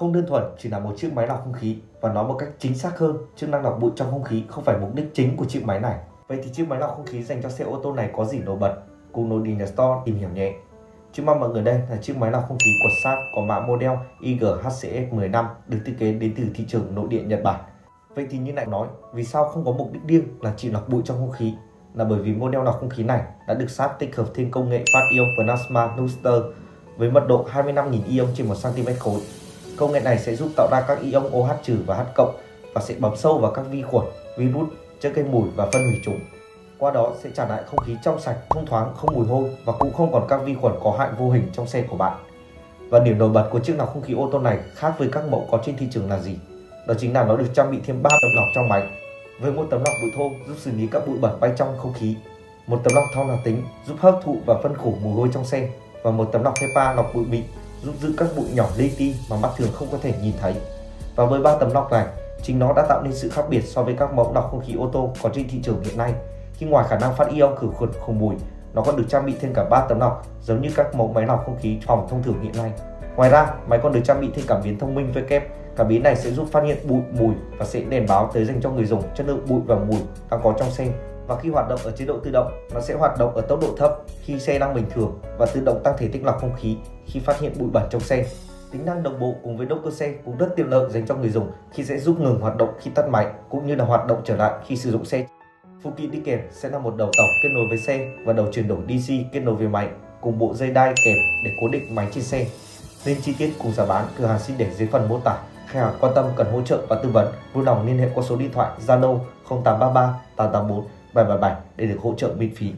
không đơn thuần chỉ là một chiếc máy lọc không khí và nói một cách chính xác hơn, chức năng lọc bụi trong không khí không phải mục đích chính của chiếc máy này. Vậy thì chiếc máy lọc không khí dành cho xe ô tô này có gì nổi bật? Cùng Nội Đình Store tìm hiểu nhé. Trước mắt mọi người đây là chiếc máy lọc không khí của Saab có mã model IGHCS15 được thiết kế đến từ thị trường nội địa Nhật Bản. Vậy thì như lại nói, vì sao không có mục đích riêng là chỉ lọc bụi trong không khí? Là bởi vì model lọc không khí này đã được Saab tích hợp thêm công nghệ phát ion plasma booster với mật độ 25.000 ion trên 1 cm khối. Công nghệ này sẽ giúp tạo ra các ion OH trừ và H cộng và sẽ bám sâu vào các vi khuẩn, virus, chất gây mùi và phân hủy chúng. Qua đó sẽ trả lại không khí trong sạch, thông thoáng, không mùi hôi và cũng không còn các vi khuẩn có hại vô hình trong xe của bạn. Và điểm nổi bật của chiếc lọc không khí ô tô này khác với các mẫu có trên thị trường là gì? Đó chính là nó được trang bị thêm 3 tấm lọc trong máy. Với một tấm lọc bụi thô giúp xử lý các bụi bẩn bay trong không khí, một tấm lọc thau là tính giúp hấp thụ và phân khử mùi hôi trong xe và một tấm lọc HEPA lọc bụi mịn giúp giữ các bụi nhỏ li ti mà mắt thường không có thể nhìn thấy. Và với ba tấm lọc này, chính nó đã tạo nên sự khác biệt so với các mẫu lọc không khí ô tô có trên thị trường hiện nay khi ngoài khả năng phát ion khử khuẩn khử mùi, nó còn được trang bị thêm cả ba tấm lọc giống như các mẫu máy lọc không khí phòng thông thường hiện nay. Ngoài ra, máy còn được trang bị thêm cảm biến thông minh với kép. Cảm biến này sẽ giúp phát hiện bụi, mùi và sẽ đèn báo tới dành cho người dùng chất lượng bụi và mùi đang có trong xe. Và khi hoạt động ở chế độ tự động, nó sẽ hoạt động ở tốc độ thấp khi xe đang bình thường và tự động tăng thể tích lọc không khí khi phát hiện bụi bẩn trong xe. Tính năng đồng bộ cùng với động cơ xe cũng rất tiện lợi dành cho người dùng khi sẽ giúp ngừng hoạt động khi tắt máy cũng như là hoạt động trở lại khi sử dụng xe. Phụ kiện đi kèm sẽ là một đầu tổng kết nối với xe và đầu chuyển đổi DC kết nối với máy cùng bộ dây đai kèm để cố định máy trên xe. nên chi tiết cùng giá bán, cửa hàng xin để dưới phần mô tả. Khách hàng quan tâm cần hỗ trợ và tư vấn, vui lòng liên hệ qua số điện thoại Zalo 0833 884 777 để được hỗ trợ miễn phí.